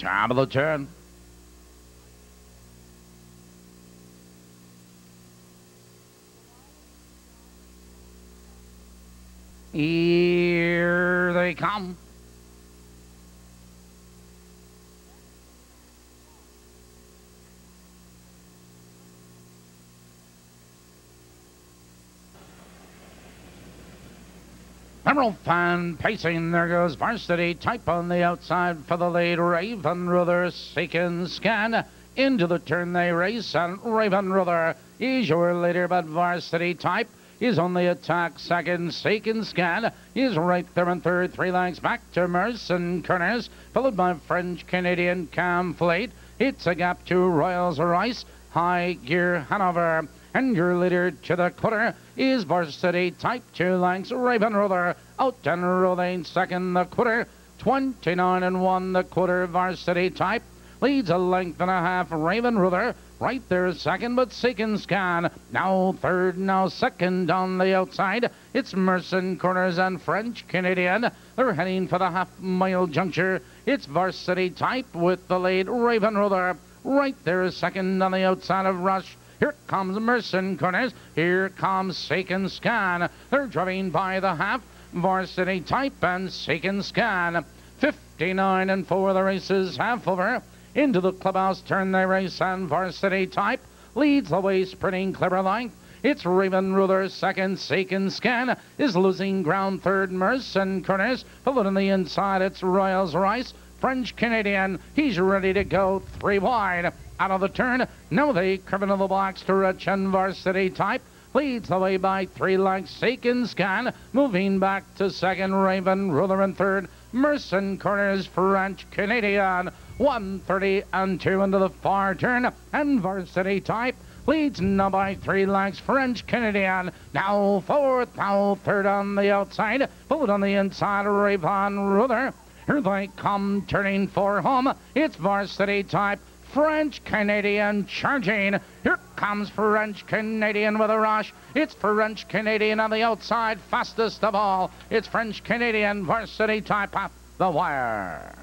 Top of the turn. Here they come. Emerald fan pacing. There goes varsity type on the outside for the lead. Raven Ruther seeking scan. Into the turn they race, and Raven Ruther is your leader, but varsity type is on the attack. Second, Seeking Scan is right there in third. Three lengths back to Merson Corners, followed by French Canadian Cam Fleet. It's a gap to Royals Rice, High Gear Hanover. And your leader to the quarter is Varsity Type 2 lengths. Raven Ruther out and rolling second the quarter. 29 and 1 the quarter Varsity Type. Leads a length and a half Raven Ruther. Right there second, but Seeking Scan. Now third, now second on the outside. It's Merson Corners and French Canadian. They're heading for the half mile juncture. It's Varsity Type with the lead Raven Ruther. Right there second on the outside of Rush. Here comes Merson Corners. Here comes Seeking Scan. They're driving by the half. Varsity Type and Seeking Scan. 59 and 4 the races half over. Into the clubhouse turn they race and Varsity Type leads the way sprinting clever length. It's Raven Ruther second. Seeking Scan is losing ground third. Merson Corners followed on the inside. It's Royals Rice. French Canadian. He's ready to go three wide out of the turn. Now they curve into the box to a and Varsity Type. Leads the way by three lengths. Seeking Scan moving back to second. Raven Ruther in third. Merson Corners French Canadian. 130 and 2 into the far turn. And Varsity Type leads now by three lengths. French Canadian now fourth, now third on the outside. Followed on the inside. Raven Ruther. Here they come turning for home. It's Varsity Type. French Canadian charging. Here comes French Canadian with a rush. It's French Canadian on the outside, fastest of all. It's French Canadian varsity type off the wire.